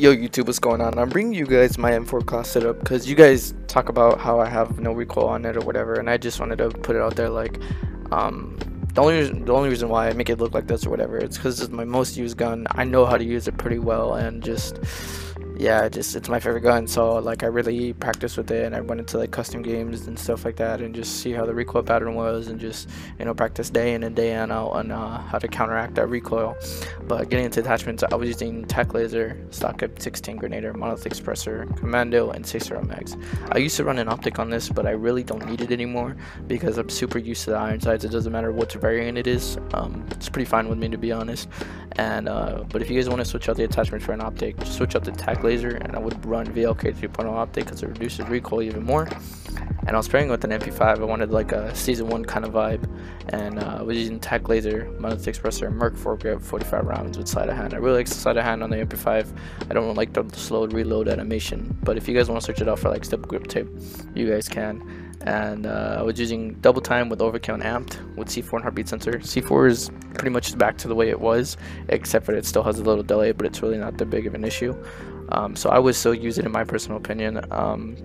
Yo YouTube, what's going on? I'm bringing you guys my M4 class setup because you guys talk about how I have no recoil on it or whatever, and I just wanted to put it out there like, um, the only reason, the only reason why I make it look like this or whatever, it's because it's my most used gun. I know how to use it pretty well, and just yeah, just it's my favorite gun. So like I really practiced with it, and I went into like custom games and stuff like that, and just see how the recoil pattern was, and just you know practice day in and day out on uh, how to counteract that recoil. But getting into attachments, I was using Tac Laser, Stock M16 Grenadier, Monolithic Suppressor, Commando, and 6 mags. I used to run an optic on this, but I really don't need it anymore because I'm super used to the iron sights. It doesn't matter what variant it is. Um, it's pretty fine with me to be honest. And uh, but if you guys want to switch out the attachments for an optic, switch out the Tac laser and I would run VLK 3.0 optic because it reduces recoil even more. And I was playing with an MP5. I wanted like a season one kind of vibe, and uh, I was using Tac laser, Monolithic Suppressor, Merc Foregrip, 45 rounds with sleight of hand. I really like the of hand on the MP5. I don't like the slow reload animation, but if you guys want to search it out for like step grip tape, you guys can and uh, I was using double time with overkill and amped with C4 and heartbeat sensor. C4 is pretty much back to the way it was, except for it still has a little delay, but it's really not that big of an issue. Um, so I would still use it in my personal opinion. Um,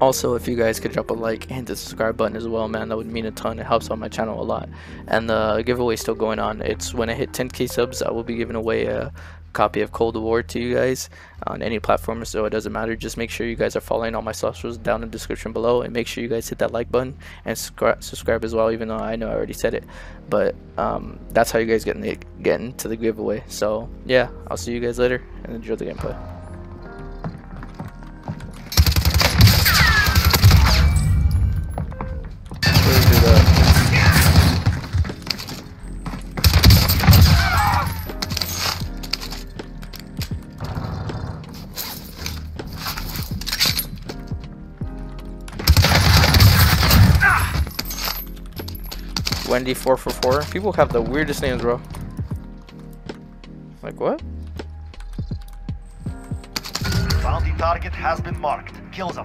also, if you guys could drop a like and the subscribe button as well, man, that would mean a ton. It helps out my channel a lot. And the giveaway is still going on. It's when I hit 10k subs, I will be giving away a copy of Cold War to you guys on any platform, so it doesn't matter. Just make sure you guys are following all my socials down in the description below, and make sure you guys hit that like button and subscribe as well. Even though I know I already said it, but um, that's how you guys get, in the, get into the giveaway. So yeah, I'll see you guys later and enjoy the gameplay. Wendy 444. People have the weirdest names, bro. Like what? Bounty target has been marked. Kill them.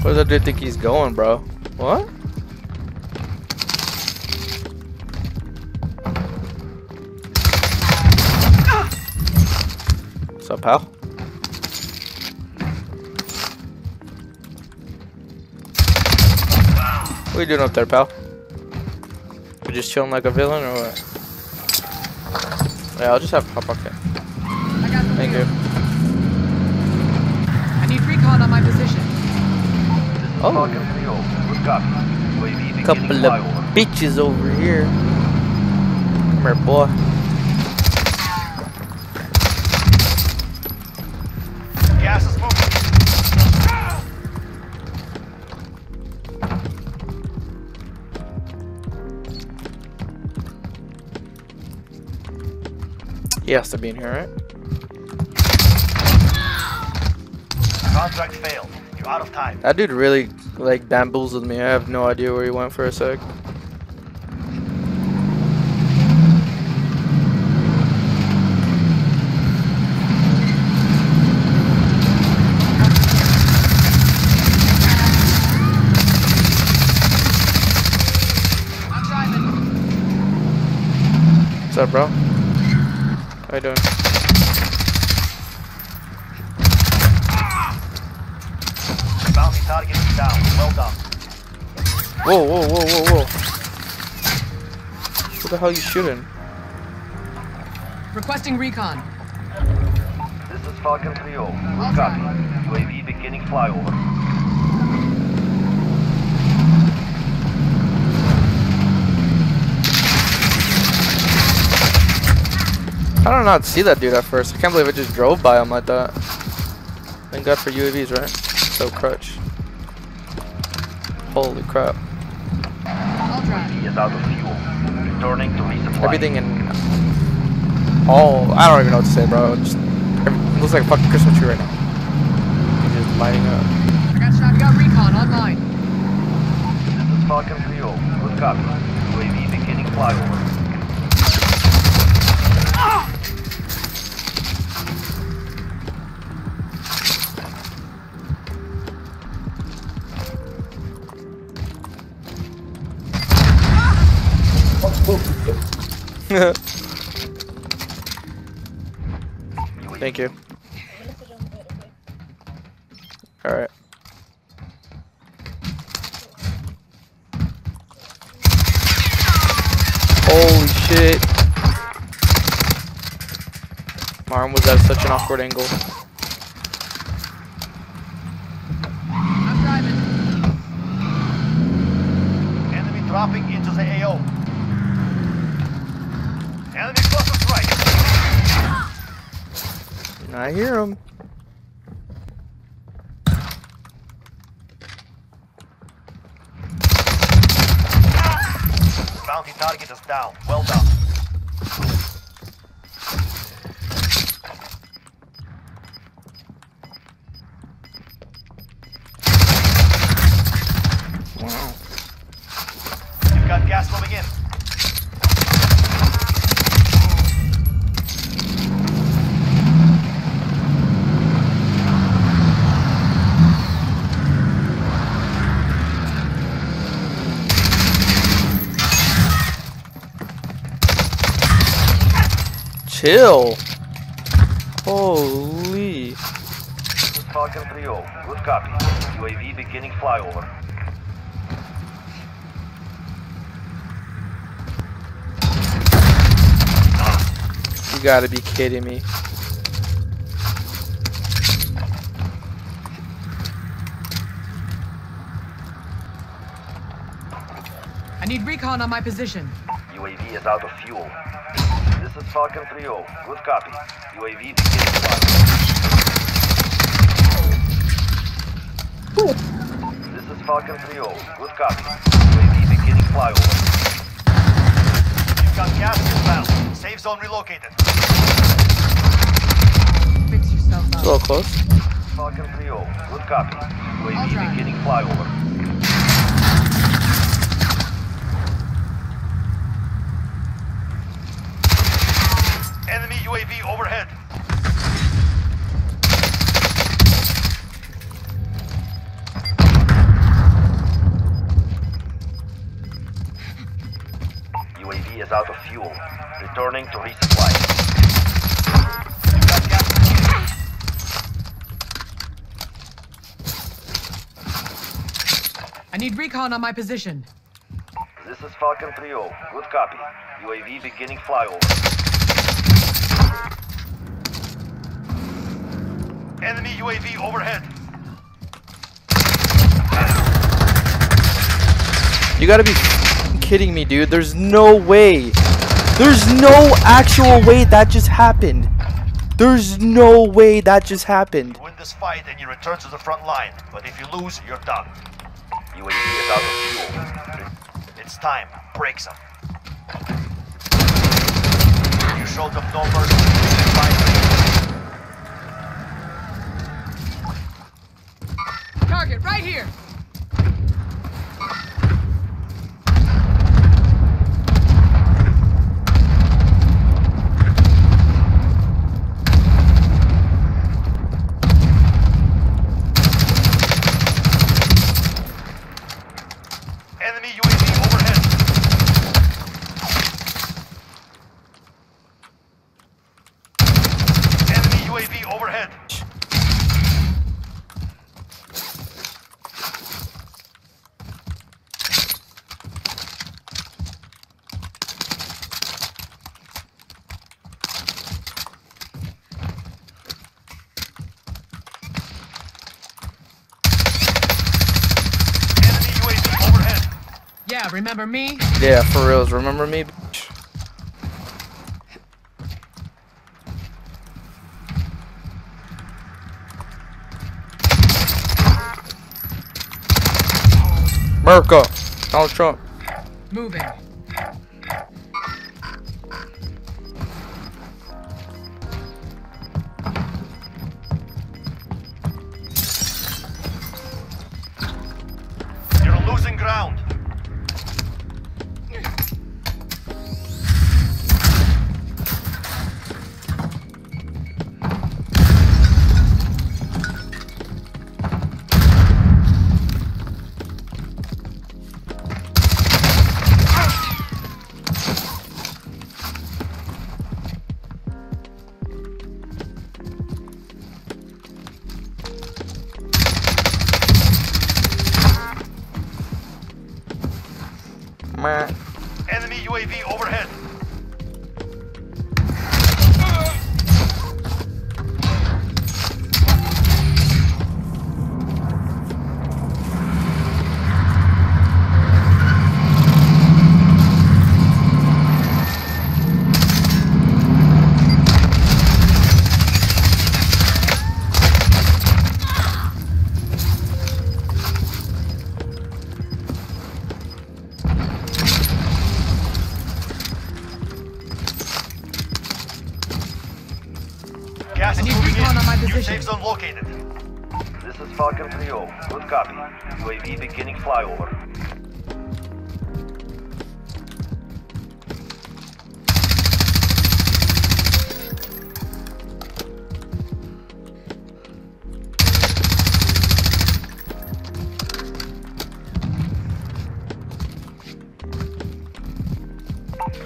Where does that dude think he's going, bro? What? What's up, pal? What are you doing up there, pal? You just chilling like a villain or what? Yeah, I'll just have hop okay. Thank you. I need recon on my position. Oh. Couple of bitches over here. Come here, boy. He has to be in here, right? Contract failed. You're out of time. That dude really like bamboozled me. I have no idea where he went for a sec. What's up, bro? How don't. Bounty target is down. Well done. Whoa, whoa, whoa, whoa, whoa. What the hell are you shooting? Requesting recon. This is Falcon 3 Good copy. UAV beginning flyover. I don't not see that dude at first. I can't believe I just drove by him like that. Thank God for UAVs, right? So crutch. Holy crap. Is out of fuel. Returning to resupply. Everything in all I don't even know what to say, bro. Just it looks like a fucking Christmas tree right now. It's just lighting up. I got shot. I got recon online. This is Falcon 3 Good copy. UAV beginning flyover. Thank you. Alright. Holy shit. My arm was at such an awkward angle. I hear him. Bounty target is down. Well done. Wow. You've got gas moving in. Chill. Holy. Falcon 3-0. Good copy. UAV beginning flyover. You gotta be kidding me. I need recon on my position. UAV is out of fuel. This is Falcon 3-0. Good copy. UAV beginning flyover. This is Falcon 3-0. Good copy. UAV beginning flyover. You've got gas inbound. Safe zone relocated. Fix yourself It's a up. little close. Falcon 3-0. Good copy. UAV beginning flyover. Enemy UAV overhead. UAV is out of fuel. Returning to resupply. You've got gas. I need recon on my position. This is Falcon 3-0. Good copy. UAV beginning flyover. Enemy UAV overhead. You gotta be kidding me, dude. There's no way. There's no actual way that just happened. There's no way that just happened. You Win this fight and you return to the front line. But if you lose, you're done. UAV is out of fuel. It's time. Break some. You showed them no mercy. Target right here. Enemy UAV overhead. Enemy UAV overhead. Enemy UAV overhead. Yeah, remember me? Yeah, for reals. Remember me? bitch? America. Donald Trump. Moving. Enemy UAV overhead.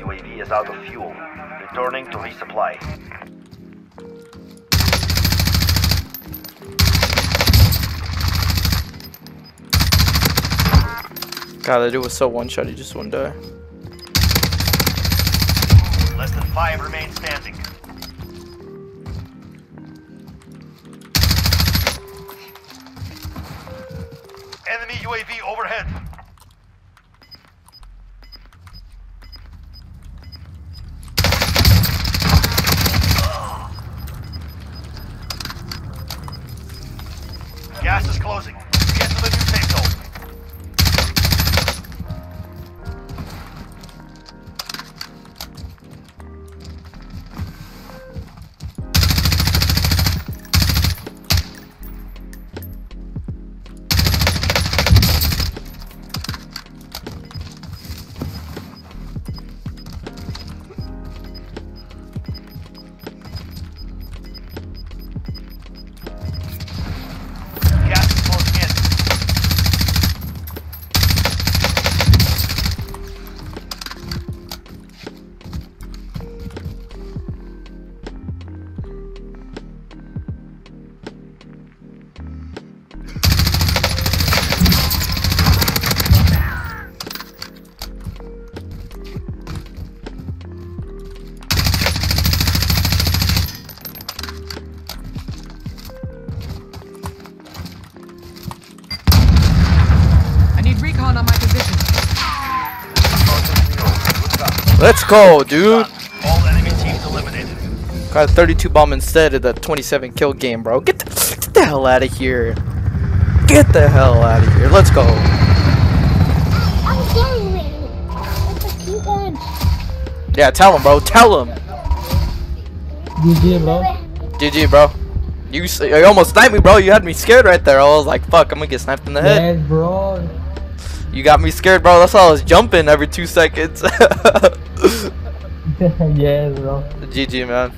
UAV is out of fuel. Returning to resupply. God, that dude was so one shot. He just wouldn't die. Less than five remain standing. Enemy UAV overhead. Gas is closing. Go, dude. All enemy teams eliminated. Got a 32 bomb instead of the 27 kill game, bro. Get the, get the hell out of here. Get the hell out of here. Let's go. I'm gaming. It's a cute. Yeah, tell him, bro. Tell him. GG, bro. GG, bro. You, you almost sniped me, bro. You had me scared right there. I was like, fuck, I'm gonna get sniped in the head. Yes, bro. You got me scared, bro. That's why I was jumping every two seconds. yes, bro. GG, man.